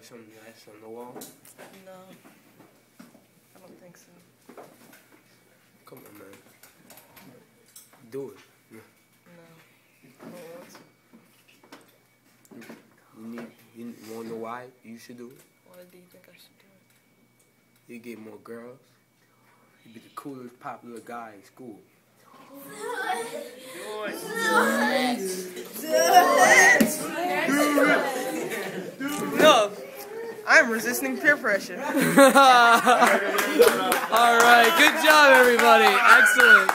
write something nice on the wall? No. I don't think so. Come on, man. Do it. No. No. You, you need, you want to know why you should do it? Why do you think I should do it? You get more girls. You be the coolest, popular guy in school. No. I'm resisting peer pressure. All right, good job, everybody. Excellent.